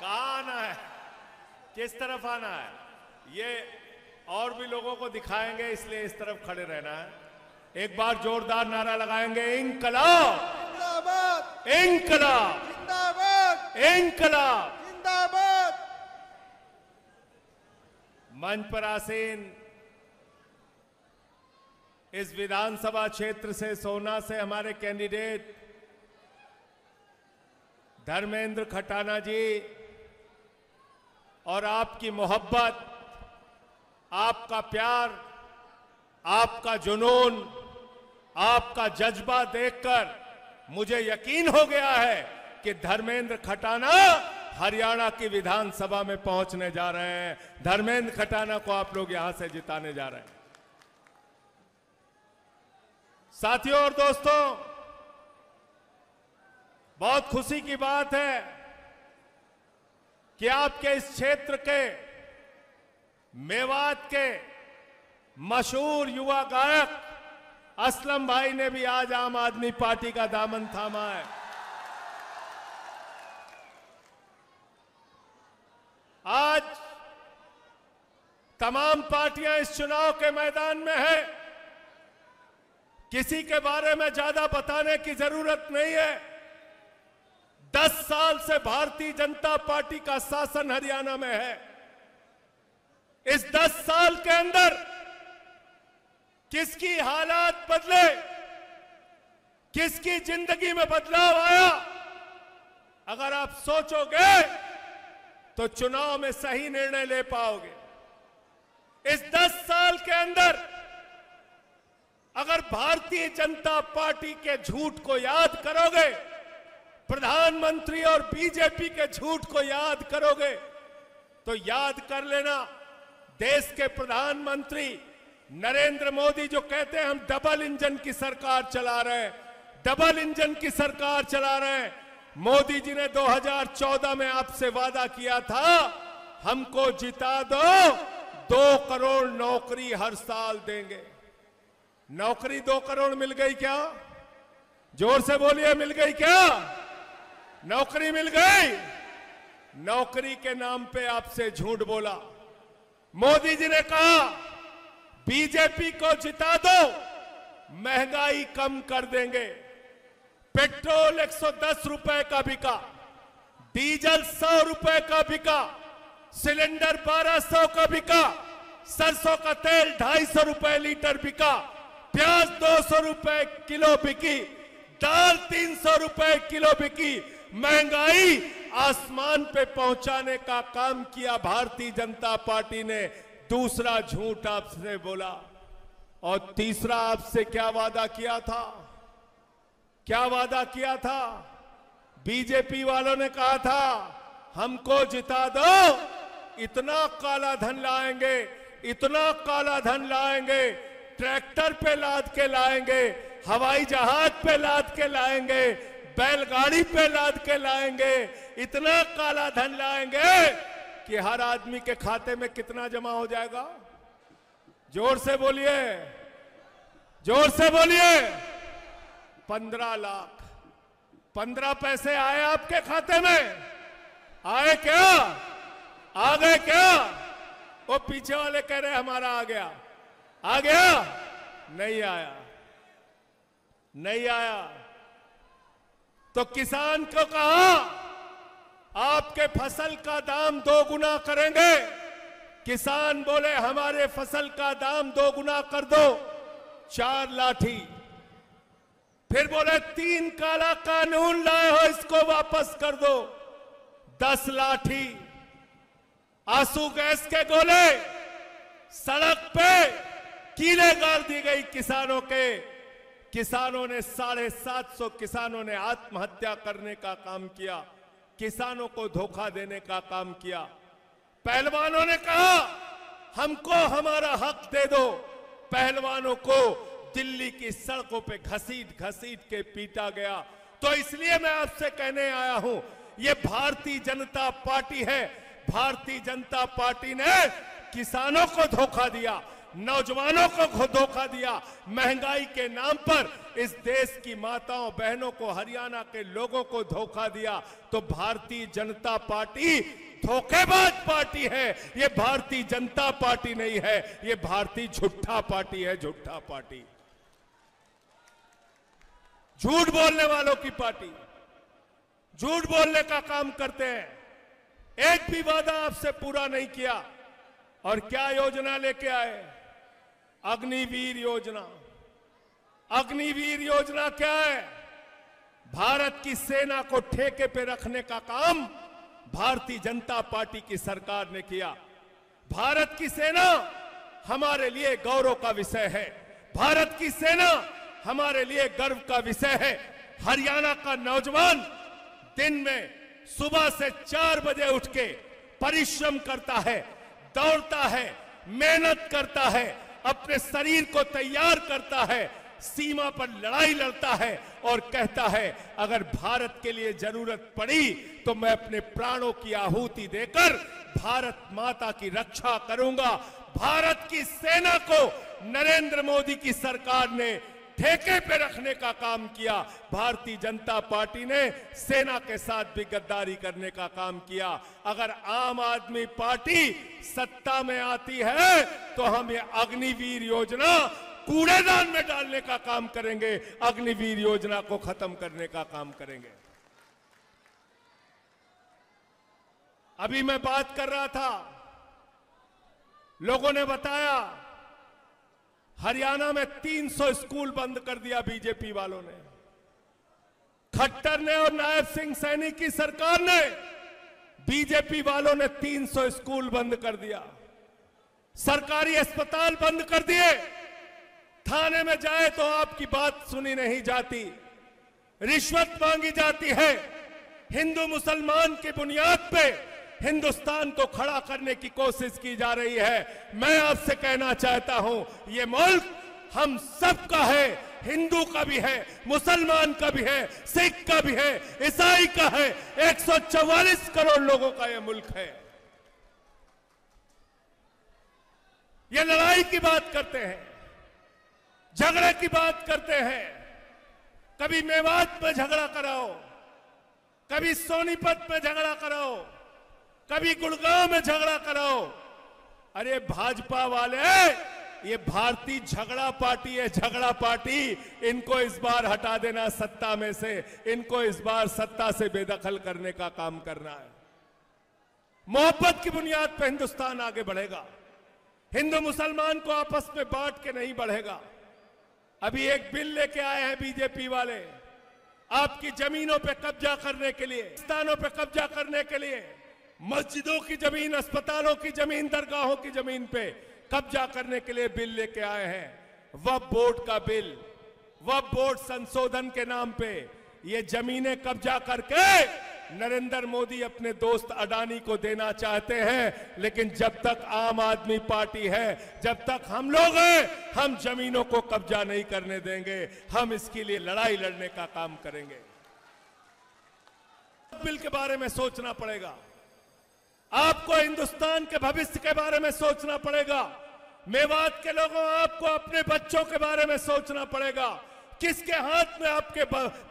कहा आना है? किस तरफ़ आना है? ये और भी लोगों को दिखाएँगे इसलिए इस तरफ़ खड़े रहना है। एक बार जोरदार नारा लगाएँगे जिंदाबाद! इंकलाब जिंदाबाद! मंच पर आसीन इस विधानसभा क्षेत्र से सोना से हमारे कैंडिडेट धर्मेंद्र खटाना जी और आपकी मोहब्बत, आपका प्यार, आपका जुनून, आपका जज्बा देखकर मुझे यकीन हो गया है कि धर्मेंद्र खटाना हरियाणा की विधानसभा में पहुँचने जा रहे हैं। धर्मेंद्र खटाना को आप लोग यहाँ से जिताने जा रहे हैं। साथियों और दोस्तों, बहुत खुशी की बात है कि आपके इस क्षेत्र के मेवात के मशहूर युवा गायक असलम भाई ने भी आज आम आदमी पार्टी का दामन थामा है। आज तमाम पार्टियाँ इस चुनाव के मैदान में है। किसी के बारे में ज़्यादा बताने की ज़रूरत नहीं है। दस साल से भारतीय जनता पार्टी का शासन हरियाणा में है। इस दस साल के अंदर किसकी हालात बदले, किसकी ज़िंदगी में बदलाव आया, अगर आप सोचोगे तो चुनाव में सही निर्णय ले पाओगे। इस दस साल के अंदर अगर भारतीय जनता पार्टी के झूठ को याद करोगे प्रधानमंत्री और बीजेपी के झूठ को याद करोगे तो याद कर लेना, देश के प्रधानमंत्री नरेंद्र मोदी जो कहते हैं, हम डबल इंजन की सरकार चला रहे हैं, डबल इंजन की सरकार चला रहे हैं। मोदी जी ने 2014 में आपसे वादा किया था, हमको जिता दो दो करोड़ नौकरी हर साल देंगे। नौकरी दो करोड़ मिल गई क्या? ज़ोर से बोलिए, मिल गई क्या? नौकरी मिल गई। नौकरी के नाम पे आपसे झूठ बोला। मोदी जी ने कहा, बीजेपी को जिता दो, महँगाई कम कर देंगे। पेट्रोल 110 रुपए का बिका, डीजल 100 रुपए का बिका, सिलेंडर 1200 का बिका, सरसों का तेल 250 रुपए लीटर बिका, प्याज 200 रुपए किलो बिकी, दाल 300 रुपए किलो बिकी महँगाई आसमान पे पहुँचाने का काम किया भारतीय जनता पार्टी ने। दूसरा झूठ आपसे बोला और तीसरा आपसे क्या वादा किया था? क्या वादा किया था? बीजेपी वालों ने कहा था, हमको जिता दो, इतना काला धन लाएँगे, इतना काला धन लाएँगे, ट्रैक्टर पे लाद के लाएँगे, हवाई जहाज़ पे लाद के लाएँगे बैलगाड़ी पे लाद के लाएँगे, इतना काला धन लाएँगे कि हर आदमी के खाते में कितना जमा हो जाएगा। ज़ोर से बोलिए, ज़ोर से बोलिए, पंद्रह लाख। पंद्रह पैसे आए आपके खाते में? आए क्या? आ गए क्या? वो पीछे वाले कह रहे, हमारा आ गया। आ गया? नहीं आया। नहीं आया। तो किसान को कहा, आपके फ़सल का दाम दो गुना करेंगे। किसान बोले, हमारे फ़सल का दाम दो गुना कर दो, चार लाठी। फिर बोले, तीन काला कानून लाए हो, इसको वापस कर दो, दस लाठी। आँसू गैस के गोले, सड़क पे कीले गाड़ दी गई किसानों के। किसानों ने साढ़े सात सौ किसानों ने आत्महत्या करने का काम किया, किसानों को धोखा देने का काम किया। पहलवानों ने कहा, हमको हमारा हक दे दो। पहलवानों को दिल्ली की सड़कों पे घसीट घसीट के पीटा गया। तो इसलिए मैं आपसे कहने आया हूँ, ये भारतीय जनता पार्टी है। भारतीय जनता पार्टी ने किसानों को धोखा दिया। नौजवानों को धोखा दिया। महँगाई के नाम पर इस देश की माताओं बहनों को हरियाणा के लोगों को धोखा दिया। तो भारतीय जनता पार्टी धोखेबाज पार्टी है। ये भारतीय जनता पार्टी नहीं है, ये भारतीय झूठा पार्टी है, झूठा पार्टी। झूठ बोलने वालों की पार्टी। झूठ बोलने का काम करते हैं। एक भी वादा आपसे पूरा नहीं किया और क्या योजना लेके आए? अग्निवीर योजना। अग्निवीर योजना क्या है? भारत की सेना को ठेके पे रखने का काम भारतीय जनता पार्टी की सरकार ने किया। भारत की सेना हमारे लिए गौरव का विषय है। भारत की सेना हमारे लिए गर्व का विषय है। हरियाणा का नौजवान दिन में सुबह से चार बजे उठ के परिश्रम करता है, दौड़ता है, मेहनत करता है अपने शरीर को तैयार करता है, सीमा पर लड़ाई लड़ता है और कहता है, अगर भारत के लिए ज़रूरत पड़ी तो मैं अपने प्राणों की आहूति देकर भारत माता की रक्षा करूँगा। भारत की सेना को नरेंद्र मोदी की सरकार ने ठेके पे रखने का काम किया। भारतीय जनता पार्टी ने सेना के साथ भी गद्दारी करने का काम किया। अगर आम आदमी पार्टी सत्ता में आती है तो हम ये अग्निवीर योजना कूड़ेदान में डालने का काम करेंगे। अग्निवीर योजना को खत्म करने का काम करेंगे। अभी मैं बात कर रहा था। लोगों ने बताया हरियाणा में 300 स्कूल बंद कर दिया बीजेपी वालों ने। खट्टर ने और नायब सिंह सैनी की सरकार ने बीजेपी वालों ने 300 स्कूल बंद कर दिया। सरकारी अस्पताल बंद कर दिए। थाने में जाए तो आपकी बात सुनी नहीं जाती। रिश्वत मांगी जाती है। हिंदू मुसलमान की बुनियाद पे हिंदुस्तान को खड़ा करने की कोशिश की जा रही है। मैं आपसे कहना चाहता हूँ, ये मुल्क हम सब का है, हिंदू का भी है, मुसलमान का भी है, सिख का भी है, ईसाई का है 144 करोड़ लोगों का यह मुल्क है। ये लड़ाई की बात करते हैं, झगड़े की बात करते हैं। कभी मेवात में झगड़ा कराओ, कभी सोनीपत में झगड़ा कराओ कभी गुड़गांव में झगड़ा कराओ। अरे भाजपा वाले, ये भारतीय झगड़ा पार्टी है, झगड़ा पार्टी। इनको इस बार हटा देना सत्ता में से, इनको इस बार सत्ता से बेदखल करने का काम करना है। मोहब्बत की बुनियाद पर हिंदुस्तान आगे बढ़ेगा। हिंदू मुसलमान को आपस में बांट के नहीं बढ़ेगा। अभी एक बिल लेके आए हैं बीजेपी वाले, आपकी जमीनों पे कब्जा करने के लिए, स्थानों पे कब्जा करने के लिए। मस्जिदों की ज़मीन, अस्पतालों की ज़मीन, दरगाहों की ज़मीन पे कब्जा करने के लिए बिल लेके आए हैं। वह बोर्ड का बिल, वह बोर्ड संशोधन के नाम पे ये जमीनें कब्जा करके नरेंद्र मोदी अपने दोस्त अडानी को देना चाहते हैं। लेकिन जब तक आम आदमी पार्टी है, जब तक हम लोग हैं, हम जमीनों को कब्जा नहीं करने देंगे। हम इसके लिए लड़ाई लड़ने का काम करेंगे। बिल के बारे में सोचना पड़ेगा। आपको हिंदुस्तान के भविष्य के बारे में सोचना पड़ेगा। मेवात के लोगों, आपको अपने बच्चों के बारे में सोचना पड़ेगा। किसके हाथ में आपके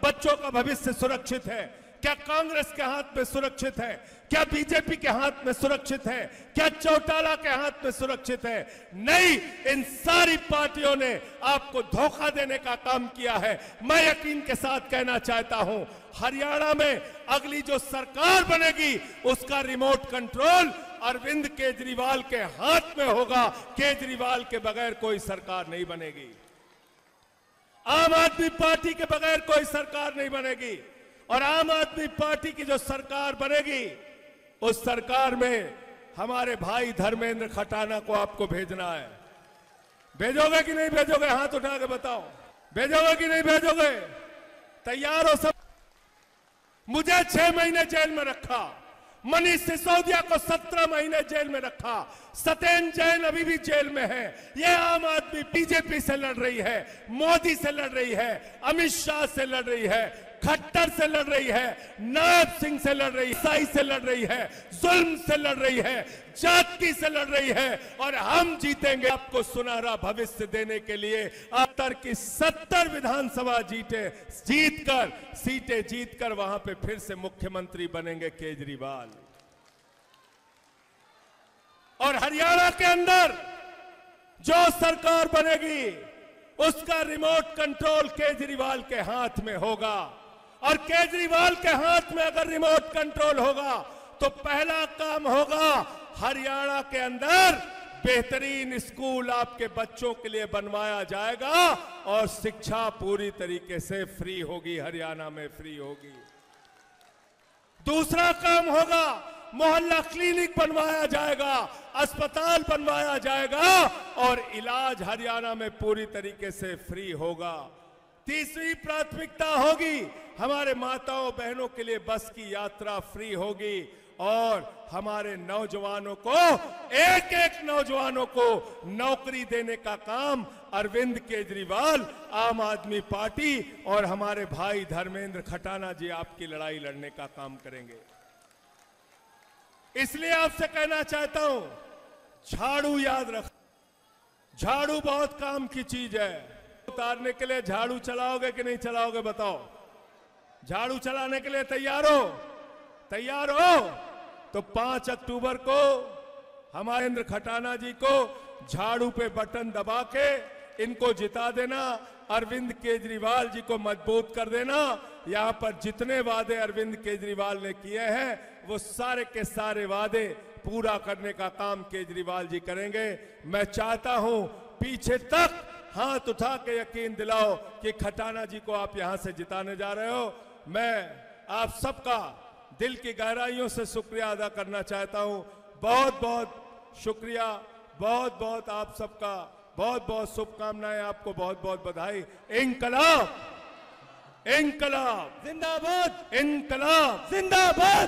बच्चों का भविष्य सुरक्षित है? क्या कांग्रेस के हाथ में सुरक्षित है? क्या बीजेपी के हाथ में सुरक्षित है? क्या चौटाला के हाथ में सुरक्षित है? नहीं, इन सारी पार्टियों ने आपको धोखा देने का काम किया है। मैं यकीन के साथ कहना चाहता हूँ, हरियाणा में अगली जो सरकार बनेगी, उसका रिमोट कंट्रोल अरविंद केजरीवाल के हाथ में होगा। केजरीवाल के बगैर कोई सरकार नहीं बनेगी। आम आदमी पार्टी के बगैर कोई सरकार नहीं बनेगी। और आम आदमी पार्टी की जो सरकार बनेगी, उस सरकार में हमारे भाई धर्मेंद्र खटाना को आपको भेजना है। भेजोगे कि नहीं भेजोगे, हाथ उठा के बताओ। भेजोगे कि नहीं भेजोगे? तैयार हो सब। मुझे छह महीने जेल में रखा। मनीष सिसोदिया को सत्रह महीने जेल में रखा। सत्येन जैन अभी भी जेल में है। यह आम आदमी बीजेपी से लड़ रही है, मोदी से लड़ रही है, अमित शाह से लड़ रही है खट्टर से लड़ रही है, नायब सिंह से लड़ रही है, ईसाई से लड़ रही है, जुल्म से लड़ रही है, जाति से लड़ रही है, और हम जीतेंगे। आपको सुनहरा भविष्य देने के लिए अतर की सत्तर विधानसभा जीते, जीतकर, सीटें जीतकर वहाँ पे फिर से मुख्यमंत्री बनेंगे केजरीवाल। और हरियाणा के अंदर जो सरकार बनेगी, उसका रिमोट कंट्रोल केजरीवाल के हाथ में होगा। और केजरीवाल के हाथ में अगर रिमोट कंट्रोल होगा तो पहला काम होगा हरियाणा के अंदर बेहतरीन स्कूल आपके बच्चों के लिए बनवाया जाएगा और शिक्षा पूरी तरीके से फ्री होगी, हरियाणा में फ्री होगी। दूसरा काम होगा मोहल्ला क्लिनिक बनवाया जाएगा, अस्पताल बनवाया जाएगा और इलाज हरियाणा में पूरी तरीके से फ्री होगा। तीसरी प्राथमिकता होगी हमारे माताओं, बहनों के लिए बस की यात्रा फ्री होगी और हमारे नौजवानों को एक एक नौजवानों को नौकरी देने का काम अरविंद केजरीवाल, आम आदमी पार्टी और हमारे भाई धर्मेंद्र खटाना जी आपकी लड़ाई लड़ने का काम करेंगे। इसलिए आपसे कहना चाहता हूँ, झाड़ू याद रख। झाड़ू बहुत काम की चीज़ है। उतारने के लिए झाड़ू चलाओगे कि नहीं चलाओगे बताओ। झाड़ू चलाने के लिए तैयार हो। तैयार हो। तो पाँच अक्टूबर को हमारे इंद्र खटाना जी को झाड़ू पे बटन दबा के इनको जिता देना, अरविंद केजरीवाल जी को मज़बूत कर देना। यहाँ पर जितने वादे अरविंद केजरीवाल ने किए हैं, वो सारे के सारे वादे पूरा करने का काम केजरीवाल जी करेंगे। मैं चाहता हूँ पीछे तक हाथ उठा के यकीन दिलाओ कि खटाना जी को आप यहाँ से जिताने जा रहे हो। मैं आप सबका दिल की गहराइयों से शुक्रिया अदा करना चाहता हूँ। बहुत बहुत शुक्रिया। बहुत बहुत आप सबका। बहुत बहुत शुभकामनाएँ आपको बहुत बहुत बधाई। इनकलाब! इनकलाब! जिंदाबाद! इनकलाब! जिंदाबाद!